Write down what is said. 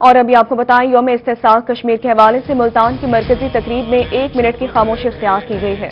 اور ابھی آپ کو بتائیں، یوم استحصال کشمیر کے حوالے سے ملتان کی مرکزی تقریب میں ایک منٹ کی خاموشی اختیار کی گئی ہے۔